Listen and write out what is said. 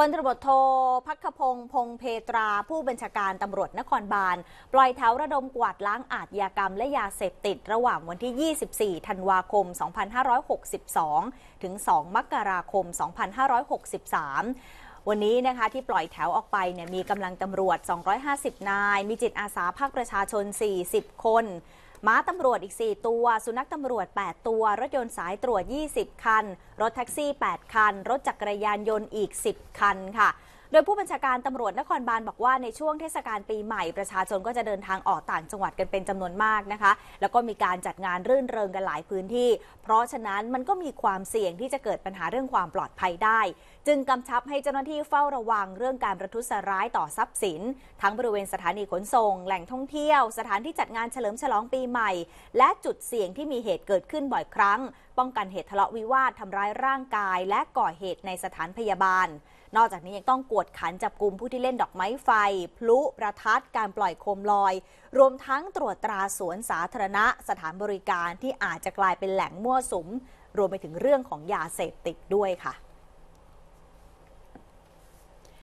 พลตำรวจโทพักพงศ์พงเพตรา ผู้บัญชาการตำรวจนครบาล ปล่อยแถวระดมกวาดล้างอาทยากรรมและยาเสพติด ระหว่างวันที่ 24 ธันวาคม 2562 ถึง 2 มกราคม 2563วันนี้นะคะที่ปล่อยแถวออกไปเนี่ยมีกำลังตำรวจ 250 นาย มีจิตอาสาภาคประชาชน 40 คน ม้าตำรวจอีก 4 ตัว สุนัขตำรวจ 8 ตัว รถยนต์สายตรวจ 20 คัน รถแท็กซี่ 8 คัน รถจักรยานยนต์อีก 10 คันค่ะ โดยผู้บัญชาการตำรวจนครบาลบอกว่าในช่วงเทศกาลปีใหม่ประชาชนก็จะเดินทางออกต่างจังหวัดกันเป็นจำนวนมากนะคะ แล้วก็มีการจัดงานรื่นเริงกันหลายพื้นที่ เพราะฉะนั้นมันก็มีความเสี่ยงที่จะเกิดปัญหาเรื่องความปลอดภัยได้ จึงกำชับให้เจ้าหน้าที่เฝ้าระวังเรื่องการประทุษร้ายต่อทรัพย์สิน ทั้งบริเวณสถานีขนส่ง แหล่งท่องเที่ยว สถานที่จัดงานเฉลิมฉลองปีใหม่ และจุดเสี่ยงที่มีเหตุเกิดขึ้นบ่อยครั้ง ป้องกันเหตุทะเลาะวิวาททำร้ายร่างกาย และก่อเหตุในสถานพยาบาล นอกจากนี้ยังต้องกวดขันจับกลุ่มผู้ที่เล่นดอกไม้ไฟ พลุประทัดการปล่อยโคมลอย รวมทั้งตรวจตราสวนสาธารณะ สถานบริการที่อาจจะกลายเป็นแหล่งมั่วสุม รวมไปถึงเรื่องของยาเสพติดด้วยค่ะ